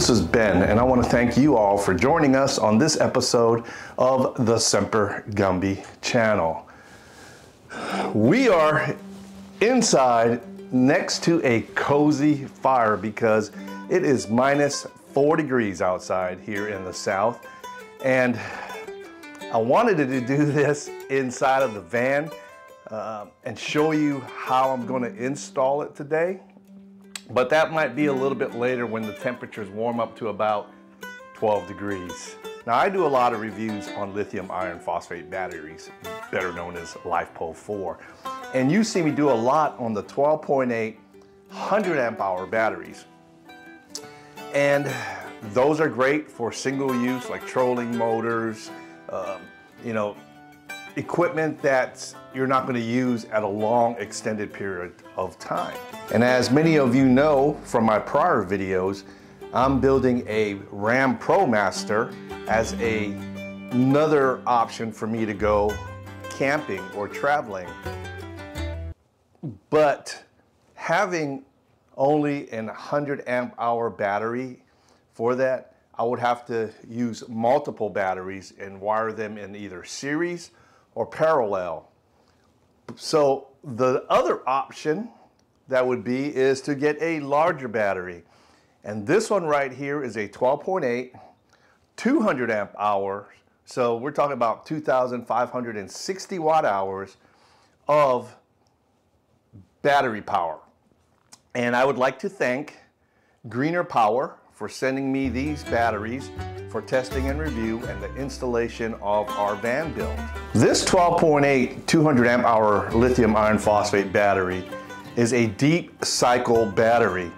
This is Ben, and I want to thank you all for joining us on this episode of the Semper Gumby channel. We are inside next to a cozy fire because it is minus four degrees outside here in the south. And I wanted to do this inside of the van uh, and show you how I'm going to install it today. But that might be a little bit later when the temperatures warm up to about 12 degrees. Now I do a lot of reviews on lithium iron phosphate batteries, better known as LiFePO 4. And you see me do a lot on the 12.8 100 amp hour batteries. And those are great for single use like trolling motors, um, you know, equipment that you're not going to use at a long extended period of time. And as many of you know from my prior videos, I'm building a Ram ProMaster as a, another option for me to go camping or traveling. But having only an 100 amp hour battery for that, I would have to use multiple batteries and wire them in either series or parallel. So the other option that would be is to get a larger battery. And this one right here is a 12.8, 200 amp hour. So we're talking about 2,560 watt hours of battery power. And I would like to thank Grenerpower for sending me these batteries for testing and review and the installation of our van build. This 12.8 200 amp hour lithium iron phosphate battery is a deep cycle battery.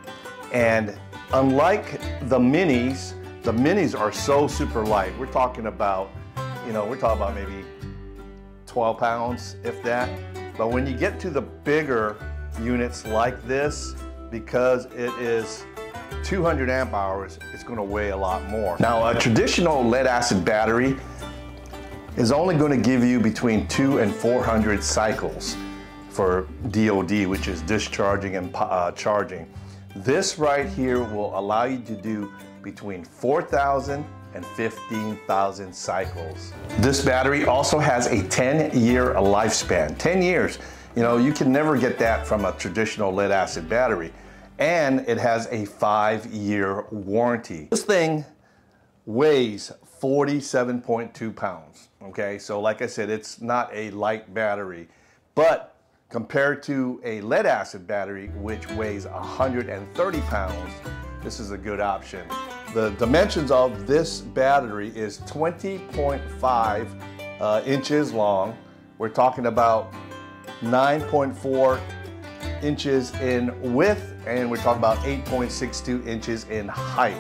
And unlike the minis, the minis are so super light. We're talking about, you know, we're talking about maybe 12 pounds, if that. But when you get to the bigger units like this, because it is 200 amp hours, it's gonna weigh a lot more. Now, a traditional lead acid battery is only gonna give you between two and 400 cycles for DOD, which is discharging and uh, charging. This right here will allow you to do between 4,000 and 15,000 cycles. This battery also has a 10 year lifespan, 10 years. You know, you can never get that from a traditional lead acid battery. And it has a five year warranty. This thing weighs 47.2 pounds. Okay, so like I said, it's not a light battery, but Compared to a lead acid battery, which weighs 130 pounds, this is a good option. The dimensions of this battery is 20.5 uh, inches long. We're talking about 9.4 inches in width, and we're talking about 8.62 inches in height.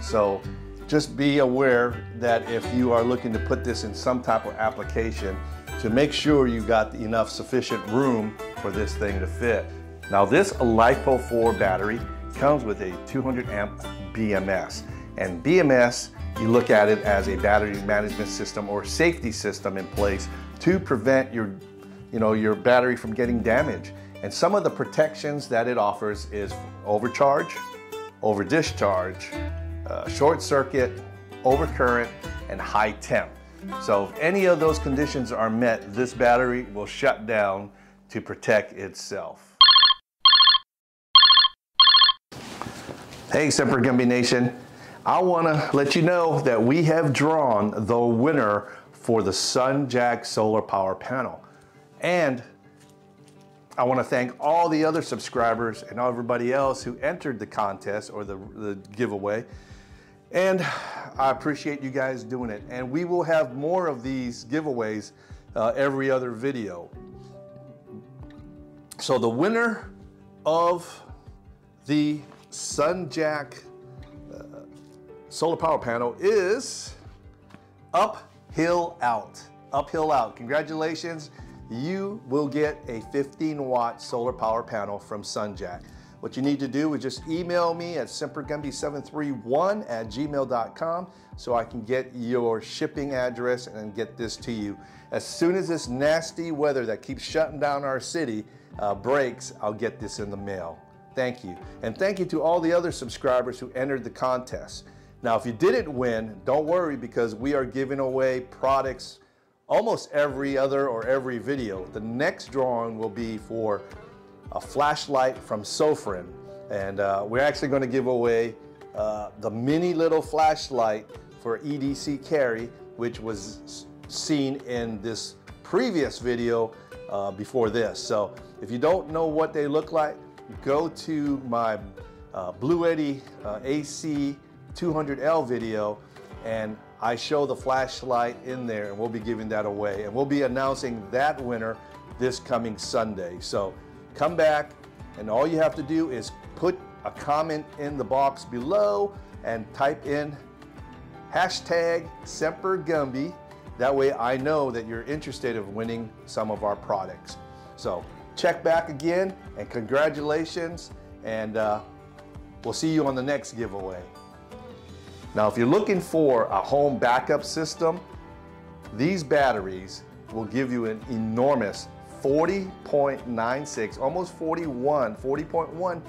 So just be aware that if you are looking to put this in some type of application, to make sure you got enough sufficient room for this thing to fit. Now this LiFePO 4 battery comes with a 200 amp BMS. And BMS, you look at it as a battery management system or safety system in place to prevent your, you know, your battery from getting damaged. And some of the protections that it offers is overcharge, over discharge, uh, short circuit, overcurrent, and high temp. So if any of those conditions are met, this battery will shut down to protect itself. Hey Semper Gumby Nation, I want to let you know that we have drawn the winner for the SunJack solar power panel. And I want to thank all the other subscribers and everybody else who entered the contest or the, the giveaway. And I appreciate you guys doing it. And we will have more of these giveaways uh, every other video. So the winner of the SunJack uh, solar power panel is Uphill Out. Uphill Out. Congratulations. You will get a 15 watt solar power panel from SunJack. What you need to do is just email me at sempergumby731 at gmail.com so I can get your shipping address and get this to you. As soon as this nasty weather that keeps shutting down our city uh, breaks, I'll get this in the mail. Thank you. And thank you to all the other subscribers who entered the contest. Now, if you didn't win, don't worry because we are giving away products almost every other or every video. The next drawing will be for a flashlight from Sofirn. And uh, we're actually going to give away uh, the mini little flashlight for EDC carry, which was seen in this previous video uh, before this. So if you don't know what they look like, go to my uh, Bluetti uh, AC 200L video and I show the flashlight in there and we'll be giving that away. And we'll be announcing that winner this coming Sunday. So come back and all you have to do is put a comment in the box below and type in hashtag Semper Gumby. That way I know that you're interested in winning some of our products. So check back again and congratulations and uh, we'll see you on the next giveaway. Now if you're looking for a home backup system, these batteries will give you an enormous 40.96, almost 41, 40.1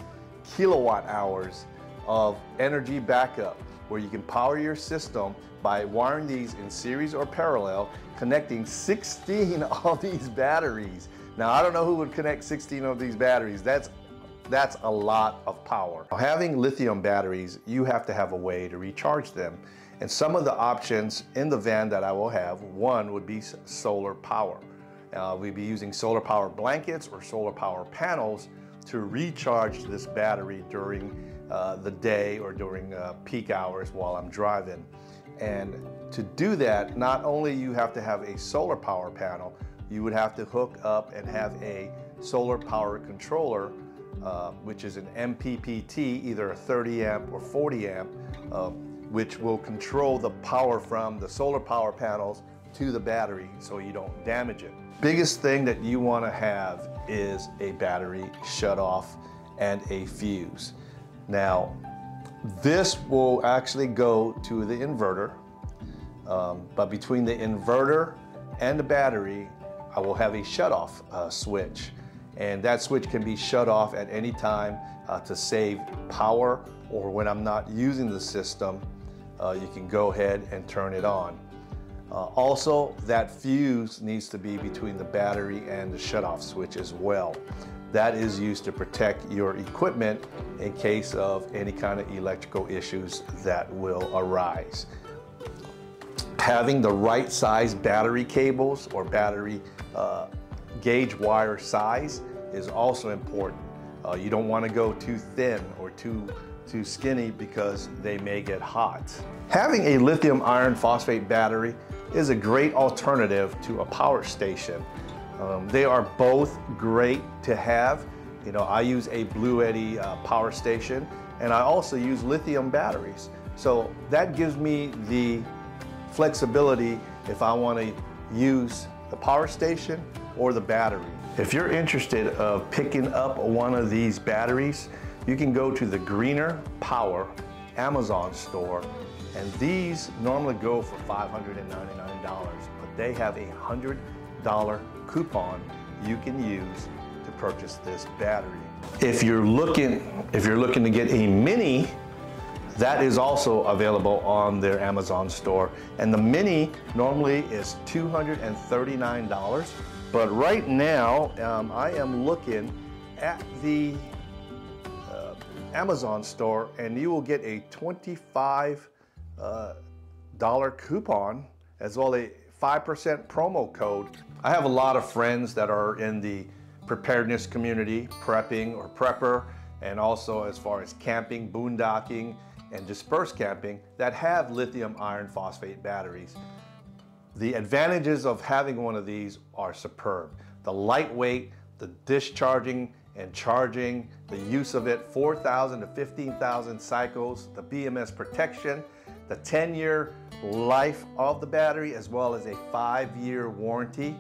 kilowatt hours of energy backup where you can power your system by wiring these in series or parallel, connecting 16 of these batteries. Now, I don't know who would connect 16 of these batteries. That's that's a lot of power. Having lithium batteries, you have to have a way to recharge them. And some of the options in the van that I will have, one would be solar power. Uh, we'd be using solar power blankets or solar power panels to recharge this battery during uh, the day or during uh, peak hours while I'm driving. And to do that, not only you have to have a solar power panel, you would have to hook up and have a solar power controller, uh, which is an MPPT, either a 30 amp or 40 amp, uh, which will control the power from the solar power panels to the battery so you don't damage it. Biggest thing that you want to have is a battery shut off and a fuse. Now, this will actually go to the inverter, um, but between the inverter and the battery, I will have a shut-off uh, switch. And that switch can be shut off at any time uh, to save power or when I'm not using the system, uh, you can go ahead and turn it on. Uh, also, that fuse needs to be between the battery and the shutoff switch as well. That is used to protect your equipment in case of any kind of electrical issues that will arise. Having the right size battery cables or battery uh, gauge wire size is also important. Uh, you don't want to go too thin or too too skinny because they may get hot. Having a lithium iron phosphate battery is a great alternative to a power station. Um, they are both great to have. You know, I use a Bluetti uh, power station and I also use lithium batteries. So that gives me the flexibility if I want to use the power station or the battery. If you're interested of picking up one of these batteries, you can go to the Greener Power Amazon store and these normally go for $599, but they have a $100 coupon you can use to purchase this battery. If you're looking, if you're looking to get a mini, that is also available on their Amazon store. And the mini normally is $239. But right now, um, I am looking at the uh, Amazon store and you will get a 25 uh, dollar coupon as well as a 5% promo code. I have a lot of friends that are in the preparedness community, prepping or prepper, and also as far as camping, boondocking, and dispersed camping that have lithium iron phosphate batteries. The advantages of having one of these are superb. The lightweight, the discharging and charging, the use of it, 4,000 to 15,000 cycles, the BMS protection, the 10-year life of the battery as well as a five-year warranty.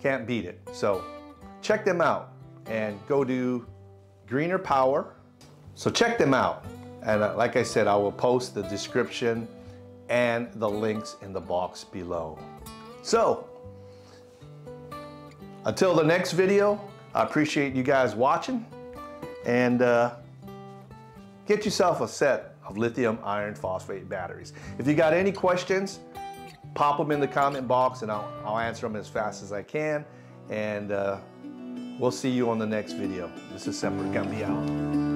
Can't beat it. So check them out and go to Grenerpower. So check them out. And uh, like I said, I will post the description and the links in the box below. So until the next video, I appreciate you guys watching and uh, get yourself a set of lithium iron phosphate batteries. If you got any questions, pop them in the comment box and I'll, I'll answer them as fast as I can. And uh, we'll see you on the next video. This is Semper Gumby.